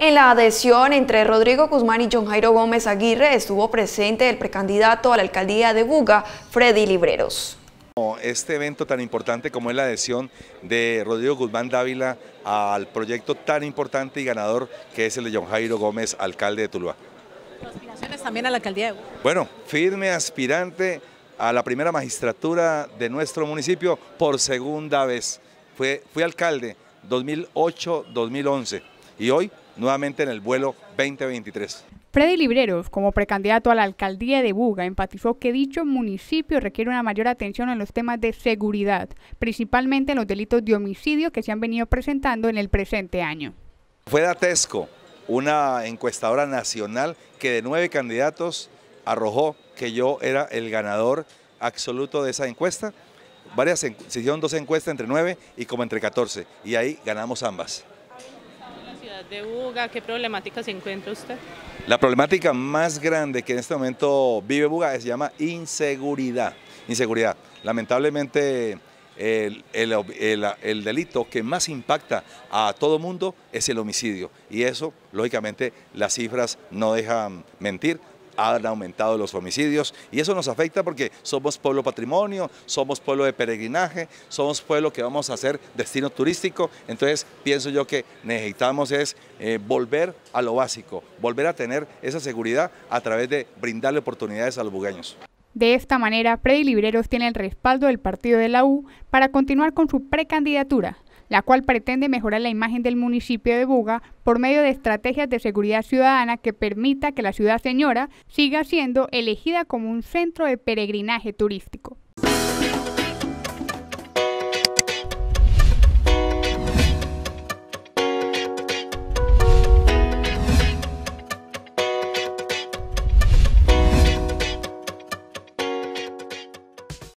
En la adhesión entre Rodrigo Guzmán y John Jairo Gómez Aguirre estuvo presente el precandidato a la alcaldía de Buga, Freddy Libreros. Este evento tan importante como es la adhesión de Rodrigo Guzmán Dávila al proyecto tan importante y ganador que es el de John Jairo Gómez, alcalde de Tuluá. ¿Aspiraciones también a la alcaldía de Buga? Bueno, firme aspirante a la primera magistratura de nuestro municipio por segunda vez. Fue, fui alcalde 2008-2011 y hoy nuevamente en el vuelo 2023. Freddy Libreros, como precandidato a la alcaldía de Buga, enfatizó que dicho municipio requiere una mayor atención en los temas de seguridad, principalmente en los delitos de homicidio que se han venido presentando en el presente año. Fue Datesco, una encuestadora nacional que de nueve candidatos arrojó que yo era el ganador absoluto de esa encuesta. Varias, se hicieron dos encuestas entre nueve y como entre 14 y ahí ganamos ambas de Buga, ¿qué problemática se encuentra usted? La problemática más grande que en este momento vive Buga se llama inseguridad. Inseguridad. Lamentablemente el, el, delito que más impacta a todo mundo es el homicidio y eso, lógicamente, las cifras no dejan mentir han aumentado los homicidios y eso nos afecta porque somos pueblo patrimonio, somos pueblo de peregrinaje, somos pueblo que vamos a hacer destino turístico, entonces pienso yo que necesitamos es eh, volver a lo básico, volver a tener esa seguridad a través de brindarle oportunidades a los bugueños. De esta manera, Freddy Libreros tiene el respaldo del partido de la U para continuar con su precandidatura la cual pretende mejorar la imagen del municipio de Buga por medio de estrategias de seguridad ciudadana que permita que la ciudad señora siga siendo elegida como un centro de peregrinaje turístico.